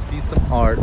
see some art.